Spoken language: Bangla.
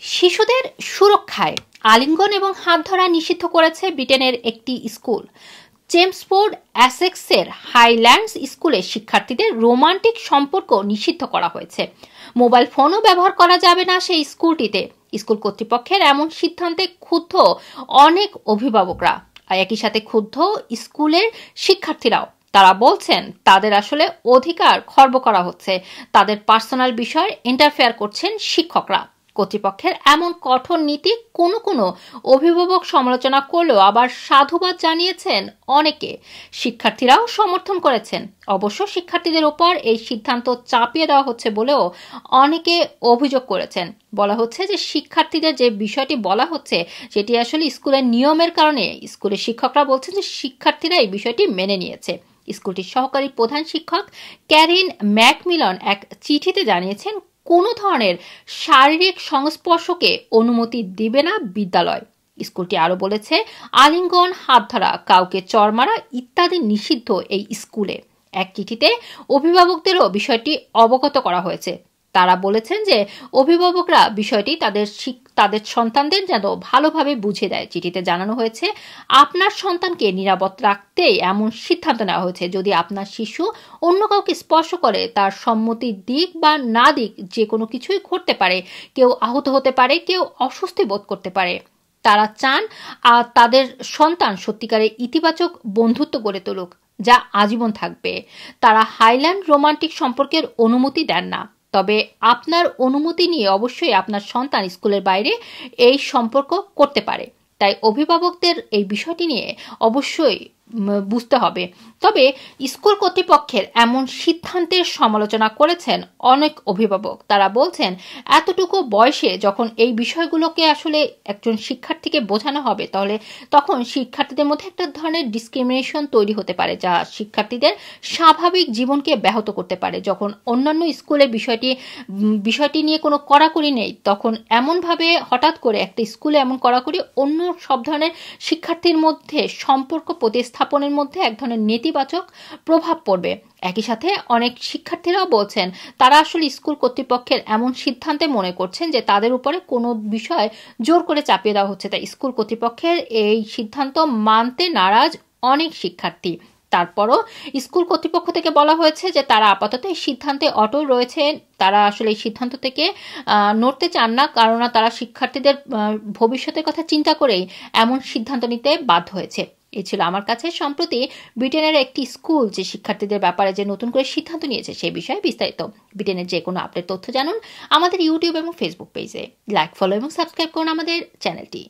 শিশুদের সুরক্ষায় আলিঙ্গন এবং হাত ধরা নিষিদ্ধ করেছে ব্রিটেনের একটি স্কুল। চেমসফোর্ড, অ্যাসেক্সের হাইল্যান্ডস স্কুলের শিক্ষার্থীদের রোমান্টিক সম্পর্ক নিষিদ্ধ করা হয়েছে। মোবাইল ফোনও ব্যবহার করা যাবে না সেই স্কুলটিতে। স্কুল কর্তৃপক্ষের এমন সিদ্ধান্তে ক্ষুব্ধ অনেক অভিভাবকরা। একই সাথে ক্ষুব্ধ স্কুলের শিক্ষার্থীরাও। তারা বলছেন, তাদের আসলে অধিকার খর্ব করা হচ্ছে। তাদের পার্সোনাল বিষয়ে ইন্টারফেয়ার করছেন শিক্ষকরা। কর্তৃপক্ষের এমন কঠোর নীতি কোনো কোনো অভিভাবক সমালোচনা করলেও আবার সাধুবাদ জানিয়েছেন অনেকে। শিক্ষার্থীরাও সমর্থন করেছেন। অবশ্য শিক্ষার্থীদের ওপর এই সিদ্ধান্ত চাপিয়ে দেওয়া হচ্ছে বলেও অনেকে অভিযোগ করেছেন। বলা হচ্ছে যে শিক্ষার্থীদের যে বিষয়টি বলা হচ্ছে, সেটি আসলে স্কুলের নিয়মের কারণে। স্কুলের শিক্ষকরা বলছেন যে শিক্ষার্থীরা এই বিষয়টি মেনে নিয়েছে। স্কুলটির সহকারী প্রধান শিক্ষক ক্যারিন ম্যাকমিলন এক চিঠিতে জানিয়েছেন কোনো ধরনের শারীরিক সংস্পর্শকে অনুমতি দিবে না বিদ্যালয়। স্কুলটি আরও বলেছে, আলিঙ্গন হাত ধরা কাউকে চরমারা ইত্যাদি নিষিদ্ধ এই স্কুলে। এক চিঠিতে অভিভাবকদেরও বিষয়টি অবগত করা হয়েছে। তারা বলেছেন যে অভিভাবকরা বিষয়টি তাদের তাদের সন্তানদের যেন ভালোভাবে বুঝে দেয়। চিঠিতে জানানো হয়েছে, আপনার সন্তানকে নিরাপদ রাখতে এমন সিদ্ধান্ত নেওয়া হয়েছে। যদি আপনার শিশু অন্য কাউকে স্পর্শ করে, তার সম্মতির দিক বা না দিক যে কোনো কিছুই ঘটতে পারে। কেউ আহত হতে পারে, কেউ অস্বস্তি বোধ করতে পারে। তারা চান আর তাদের সন্তান সত্যিকারের ইতিবাচক বন্ধুত্ব গড়ে তুলুক, যা আজীবন থাকবে। তারা হাইল্যান্ড রোমান্টিক সম্পর্কের অনুমতি দেন না। তবে আপনার অনুমতি নিয়ে অবশ্যই আপনার সন্তান স্কুলের বাইরে এই সম্পর্ক করতে পারে। তাই অভিভাবকদের এই বিষয়টি নিয়ে অবশ্যই বুঝতে হবে। তবে স্কুল কর্তৃপক্ষের এমন সিদ্ধান্তের সমালোচনা করেছেন অনেক অভিভাবক। তারা বলছেন, এতটুকু বয়সে যখন এই বিষয়গুলোকে আসলে একজন শিক্ষার্থীকে বোঝানো হবে, তাহলে তখন শিক্ষার্থীদের মধ্যে একটা ধরনের ডিসক্রিমিনেশন তৈরি হতে পারে, যা শিক্ষার্থীদের স্বাভাবিক জীবনকে ব্যাহত করতে পারে। যখন অন্যান্য স্কুলে বিষয়টি বিষয়টি নিয়ে কোনো কড়াকড়ি নেই, তখন এমনভাবে হঠাৎ করে একটা স্কুলে এমন কড়াকড়ি অন্য সব ধরনের শিক্ষার্থীর মধ্যে সম্পর্ক প্রতিস্থাপনের মধ্যে এক ধরনের নেতিবাচক প্রভাব পড়বে। একই সাথে অনেক শিক্ষার্থীরাও বলছেন, তারা আসলে স্কুল কর্তৃপক্ষের এমন সিদ্ধান্তে মনে করছেন যে তাদের উপরে কোনো বিষয় জোর করে চাপিয়ে দেওয়া হচ্ছে। তাই স্কুল কর্তৃপক্ষের এই সিদ্ধান্ত মানতে নারাজ অনেক শিক্ষার্থী। তারপরও স্কুল কর্তৃপক্ষ থেকে বলা হয়েছে যে তারা আপাতত এই সিদ্ধান্তে অটল রয়েছে। তারা আসলে এই সিদ্ধান্ত থেকে নড়তে চান না কারণ তারা শিক্ষার্থীদের ভবিষ্যতের কথা চিন্তা করেই এমন সিদ্ধান্ত নিতে বাধ্য হয়েছে। এ ছিল আমার কাছে। সম্প্রতি ব্রিটেনের একটি স্কুল যে শিক্ষার্থীদের ব্যাপারে যে নতুন করে সিদ্ধান্ত নিয়েছে সে বিষয়ে বিস্তারিত। ব্রিটেনের যে কোনো আপডেট তথ্য জানুন আমাদের ইউটিউব এবং ফেসবুক পেজে। লাইক, ফলো এবং সাবস্ক্রাইব করুন আমাদের চ্যানেলটি।